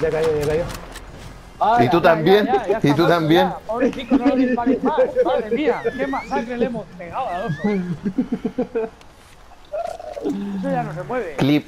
Ya cayó, ya cayó. Ala, ¿Y tú ya, también? ya, ya, ya ¿Y tú también? Pobre chico, no lo dispares más. Madre mía, qué masacre le hemos pegado a Adolfo. Eso ya no se puede. Clip.